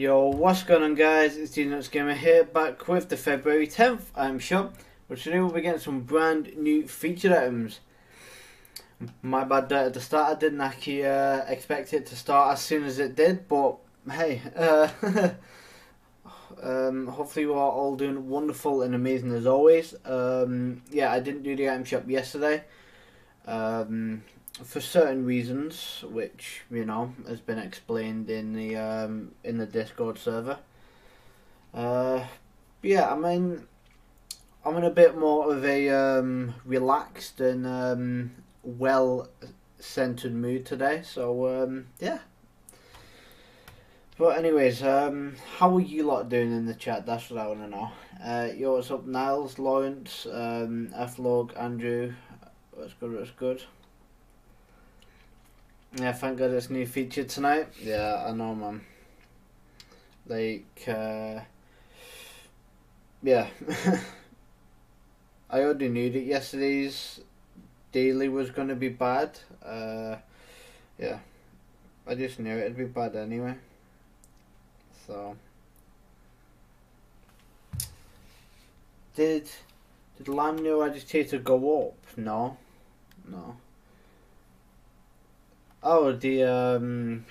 Yo, what's going on guys? It's Nuts Gamer here, back with the February 10th, I'm sure. But today we'll be getting some brand new featured items. My bad uh, at the start, I didn't actually uh, expect it to start as soon as it did, but hey, uh, um, hopefully you are all doing wonderful and amazing as always. Um, yeah, I didn't do the item shop yesterday. Um, for certain reasons, which you know has been explained in the um, in the Discord server. Uh, yeah, I mean, I'm in a bit more of a um, relaxed and um, well centered mood today, so um, yeah. But anyways, um, how are you lot doing in the chat? That's what I want to know. Uh, yo, what's up, Niles, Lawrence, um, F-Log, Andrew? What's good? What's good? Yeah, thank God it's new feature tonight. Yeah, I know, man. Like, uh, yeah. I already knew that yesterday's daily was going to be bad. Uh, yeah. I just knew it'd be bad anyway. So. Did, did Lamb New Agitator go up? No. No. Oh, the um,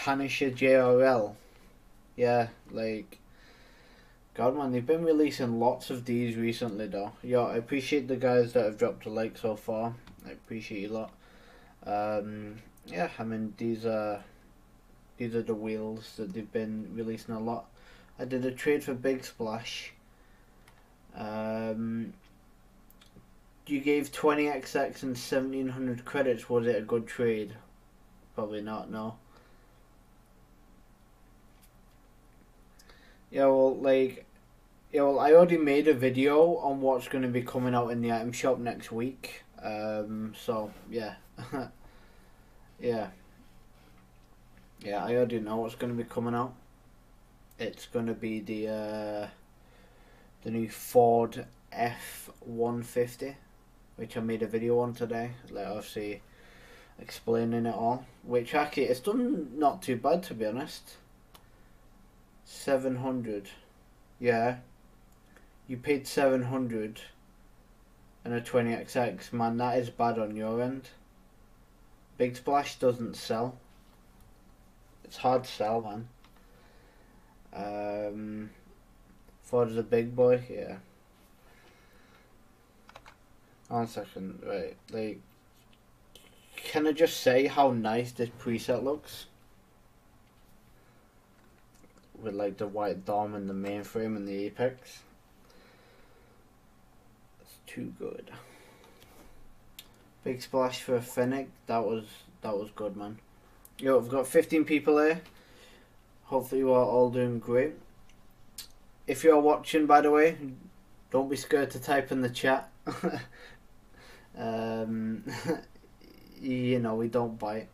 Hanisha JRL. Yeah, like, God, man, they've been releasing lots of these recently, though. Yeah, I appreciate the guys that have dropped a like so far. I appreciate you a lot. Um, yeah, I mean, these are these are the wheels that they've been releasing a lot. I did a trade for Big Splash. Um, you gave 20xx and 1700 credits, was it a good trade? Probably not, no. Yeah, well, like, yeah, well, I already made a video on what's going to be coming out in the item shop next week. Um, so, yeah. yeah. Yeah, I already know what's going to be coming out. It's going to be the, uh, the new Ford F-150 which I made a video on today, like obviously explaining it all. Which actually it's done not too bad to be honest. Seven hundred, yeah. You paid seven hundred, and a twenty XX. Man, that is bad on your end. Big Splash doesn't sell. It's hard to sell, man. Um, Ford's a big boy, yeah. One second, right, like, can I just say how nice this preset looks? With like the white dome and the mainframe and the apex. It's too good. Big splash for Fennec, that was, that was good man. Yo, I've got 15 people here. Hopefully you are all doing great. If you're watching, by the way, don't be scared to type in the chat. Um, you know, we don't bite.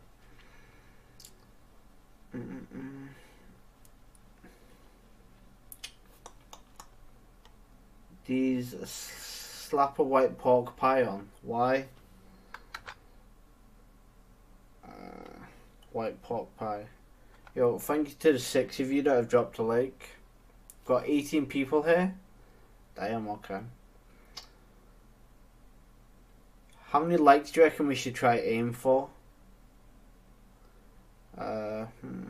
These slap a white pork pie on. Why? Uh, white pork pie. Yo, thank you to the six of you that have dropped a like. Got 18 people here. Damn, okay. How many likes do you reckon we should try aim for? Uh, hmm.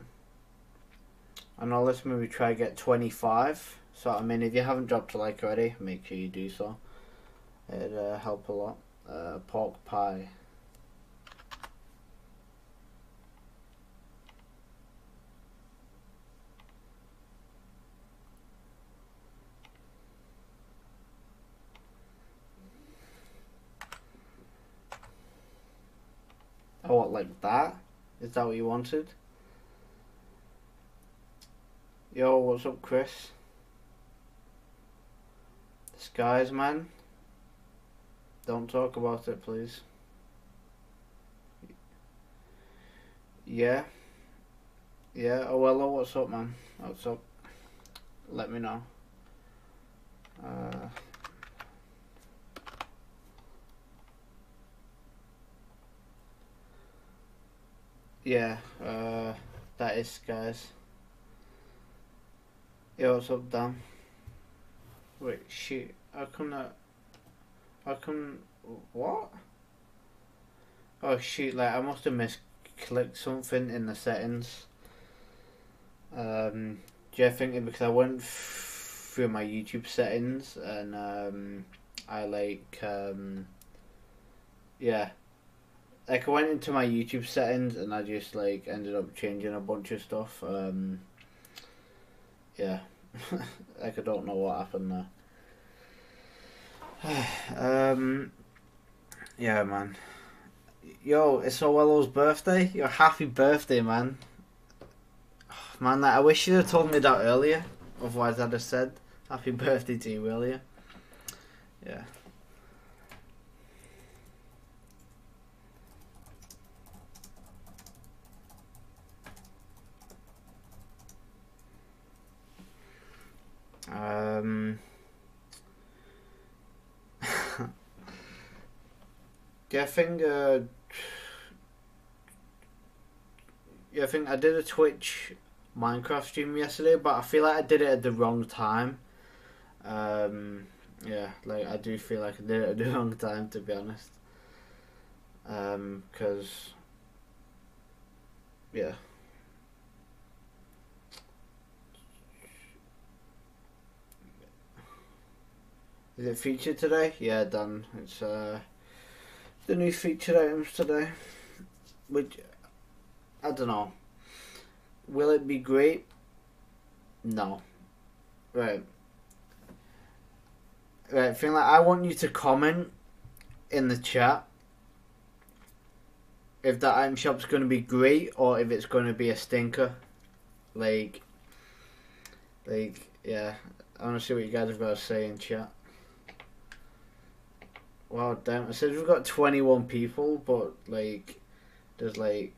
I know, let's maybe try get 25. So, I mean, if you haven't dropped a like already, make sure you do so. It'd uh, help a lot. Uh, pork pie. Oh, what, like that? Is that what you wanted? Yo, what's up, Chris? Skies, man. Don't talk about it, please. Yeah. Yeah, oh well, what's up, man? What's up? Let me know. Uh... yeah, uh, that is, guys. Yo, what's up, Dan? Wait, shit. How come that? How come? What? Oh shit! Like I must have misclicked something in the settings. Um, do you think because I went through my YouTube settings and um, I like um, yeah, like I went into my YouTube settings and I just like ended up changing a bunch of stuff. Um, yeah, like I don't know what happened there. um, yeah, man. Yo, it's Orwello's birthday. Your happy birthday, man. Man, I wish you'd have told me that earlier. Otherwise, I'd have said happy birthday to you earlier. Yeah. Um. yeah, I think. Yeah, I think I did a Twitch Minecraft stream yesterday, but I feel like I did it at the wrong time. Um, yeah, like I do feel like I did it at the wrong time to be honest. Um, cause yeah. Is it featured today? Yeah, done. It's uh the new featured items today, which I don't know. Will it be great? No. Right. Right, Finlay, I want you to comment in the chat if that item shop's going to be great or if it's going to be a stinker. Like, like, yeah. I want to see what you guys have got to say in chat. Wow, damn. I said we've got 21 people, but, like, there's, like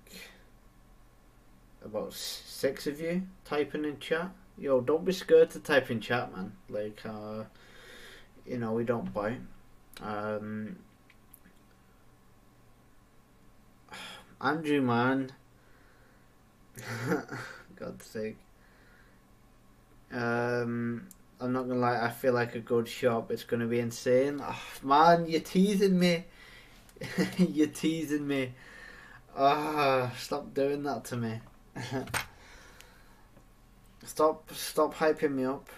about six of you typing in chat. Yo, don't be scared to type in chat, man. Like, uh, you know, we don't bite. Um, Andrew, man. God's sake. Um, I'm not gonna lie. I feel like a good shop. It's gonna be insane. Oh, man, you're teasing me. you're teasing me. Ah, oh, stop doing that to me. stop stop hyping me up.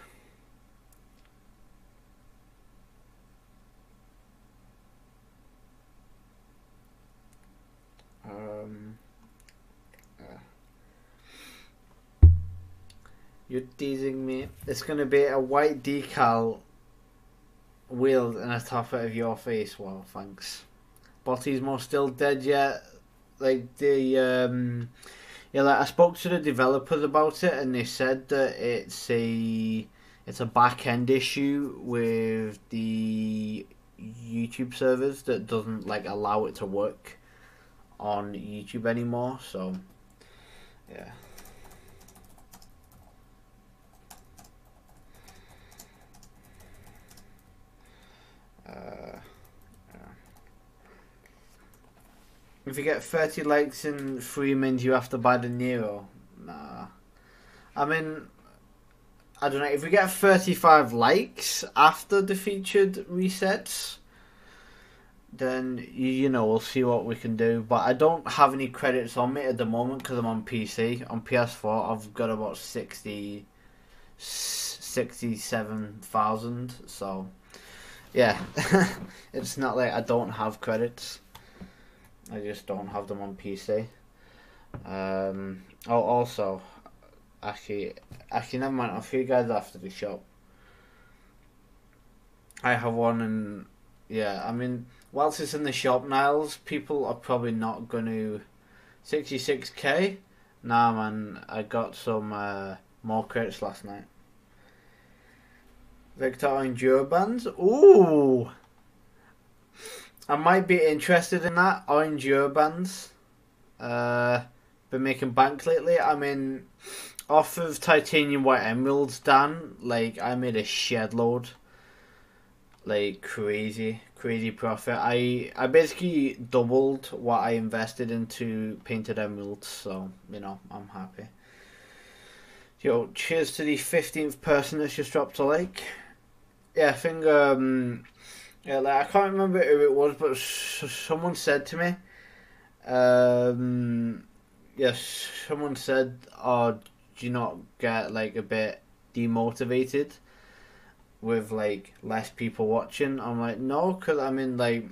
You're teasing me. It's gonna be a white decal wheeled in the top of your face. Well, thanks. Botty's still dead yet. Like the um yeah, like I spoke to the developers about it, and they said that it's a it's a back end issue with the YouTube servers that doesn't like allow it to work on YouTube anymore. So, yeah. Uh, If you get 30 likes in three minutes, you have to buy the Nero. Nah. I mean, I don't know. If we get 35 likes after the featured resets, then, you know, we'll see what we can do. But I don't have any credits on me at the moment because I'm on PC. On PS4, I've got about 60, 67,000. So, yeah. it's not like I don't have credits. I just don't have them on PC. Um, oh, also, actually, actually, never mind. I'll see you guys after the shop. I have one, and yeah, I mean, whilst it's in the shop, Niles, people are probably not going to. 66k? Nah, man, I got some uh, more credits last night. Victor Enduro bands? Ooh! I might be interested in that. Orange Urban's uh, been making bank lately. I mean, off of Titanium White Emeralds, Dan, like, I made a shed load. Like, crazy, crazy profit. I, I basically doubled what I invested into Painted Emeralds, so, you know, I'm happy. Yo, cheers to the 15th person that's just dropped a like. Yeah, I think, um, yeah, like, I can't remember who it was, but someone said to me, um, yes, someone said, oh, do you not get, like, a bit demotivated with, like, less people watching? I'm like, no, because, I mean, like,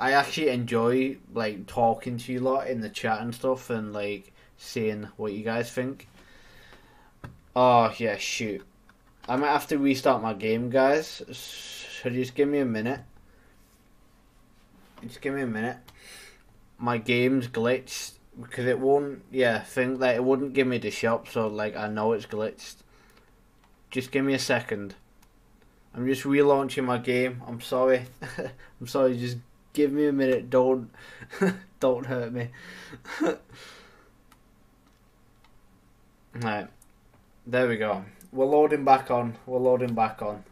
I actually enjoy, like, talking to you lot in the chat and stuff and, like, seeing what you guys think. Oh, yeah, shoot. I might have to restart my game, guys. So just give me a minute. Just give me a minute. My game's glitched because it won't. Yeah, think that it wouldn't give me the shop, so like I know it's glitched. Just give me a second. I'm just relaunching my game. I'm sorry. I'm sorry. Just give me a minute. Don't, don't hurt me. right. There we go. We're loading back on. We're loading back on.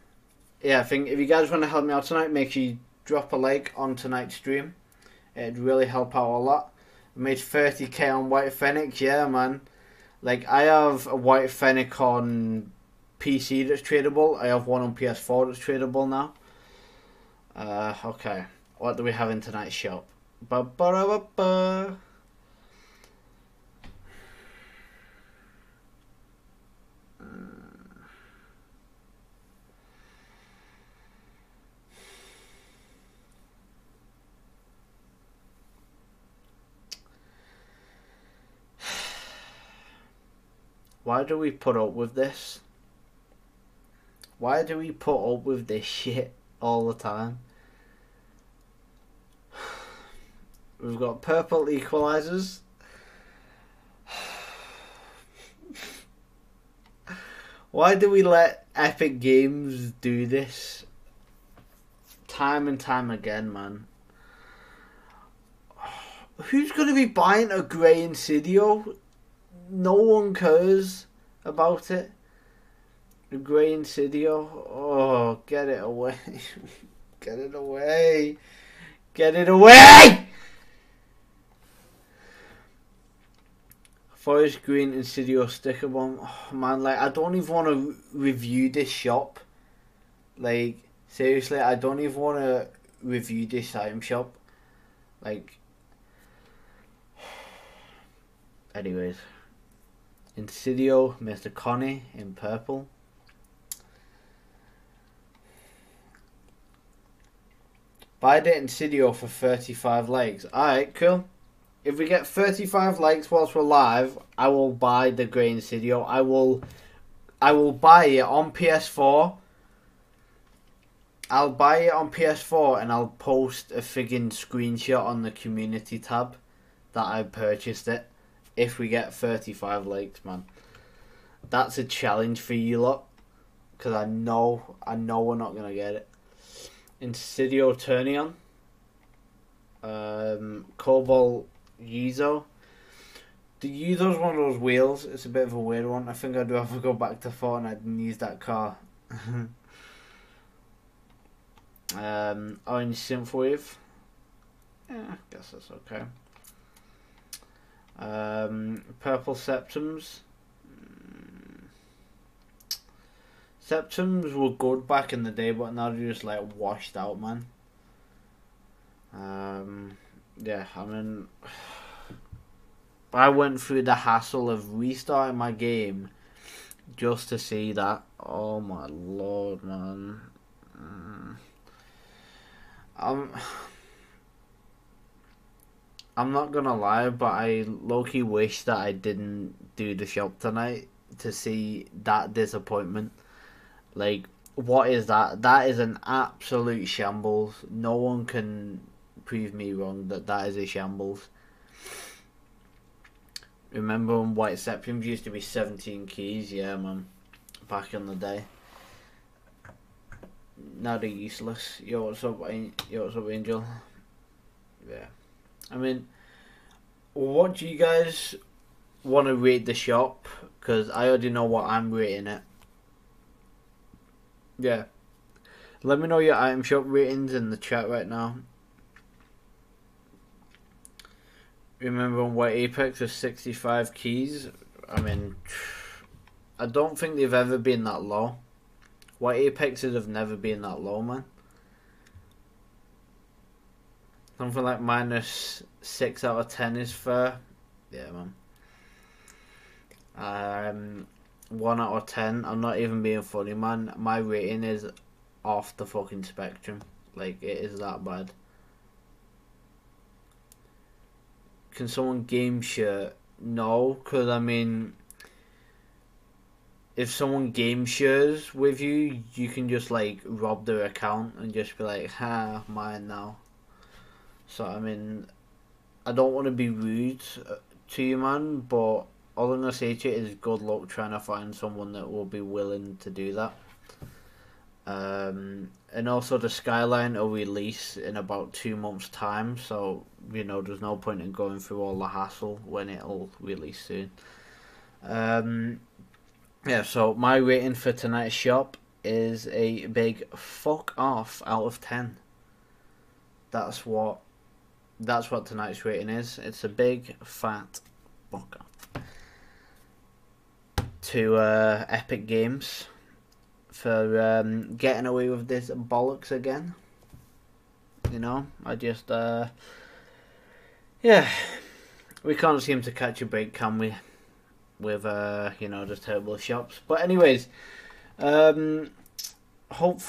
Yeah, I think if you guys want to help me out tonight, make sure you drop a like on tonight's stream. It'd really help out a lot. I made 30k on White Fennec, yeah, man. Like, I have a White Fennec on PC that's tradable. I have one on PS4 that's tradable now. Uh, okay. What do we have in tonight's shop? Ba Why do we put up with this? Why do we put up with this shit all the time? We've got purple equalizers. Why do we let Epic Games do this? Time and time again, man. Who's going to be buying a Grey Insidio no one cares about it. The Grey Insidio, oh, get it away. get it away. Get it away! Forest Green Insidio sticker bomb. Oh, man, like, I don't even want to review this shop. Like, seriously, I don't even want to review this item shop. Like, anyways. Insidio, Mr. Connie in purple. Buy the Insidio for 35 likes. Alright, cool. If we get 35 likes whilst we're live, I will buy the Grey Insidio. I will I will buy it on PS4. I'll buy it on PS4 and I'll post a friggin' screenshot on the community tab that I purchased it if we get 35 likes, man. That's a challenge for you lot. Because I know, I know we're not going to get it. Insidio Turnion. Um, Cobalt Yizo. The Yizo's one of those wheels. It's a bit of a weird one. I think I do have to go back to Fortnite and use that car. um, Orange Synthwave. Yeah, I guess that's okay. Um, purple septums. Septums were good back in the day, but now they're just like washed out, man. Um, yeah, I mean, I went through the hassle of restarting my game just to see that. Oh my lord, man. Mm. Um. I'm not gonna lie, but I low-key wish that I didn't do the shop tonight to see that disappointment. Like, what is that? That is an absolute shambles. No one can prove me wrong that that is a shambles. Remember when White Septiums used to be 17 keys? Yeah, man. Back in the day. Now they're useless. Yo, what's up, Yo, what's up, Angel? Yeah. I mean, what do you guys want to rate the shop? Because I already know what I'm rating it. Yeah. Let me know your item shop ratings in the chat right now. Remember when White Apex was 65 keys? I mean, I don't think they've ever been that low. White apexes have never been that low, man. Something like minus six out of ten is fair. Yeah, man. Um, one out of ten. I'm not even being funny, man. My rating is off the fucking spectrum. Like it is that bad. Can someone game share? No, because I mean, if someone game shares with you, you can just like rob their account and just be like, "Ha, mine now." So I mean, I don't want to be rude uh, to you, man, but all I'm gonna say to you is good luck trying to find someone that will be willing to do that. Um, and also the Skyline will release in about two months' time, so you know there's no point in going through all the hassle when it'll release soon. Um, yeah, so my rating for tonight's shop is a big fuck off out of ten. That's what that's what tonight's rating is. It's a big fat fuck to uh, Epic Games for um, getting away with this bollocks again. You know, I just, uh, yeah, we can't seem to catch a break, can we? With, uh, you know, the terrible shops. But, anyways, um, hope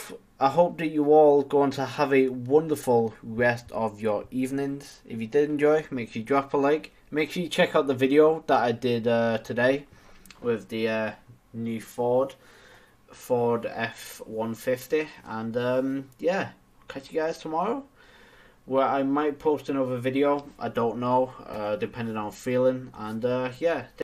I hope that you all going to have a wonderful rest of your evenings. If you did enjoy, make sure you drop a like. Make sure you check out the video that I did uh, today with the uh, new Ford, Ford F one fifty, and um, yeah, catch you guys tomorrow. Where I might post another video. I don't know, uh, depending on feeling, and uh, yeah.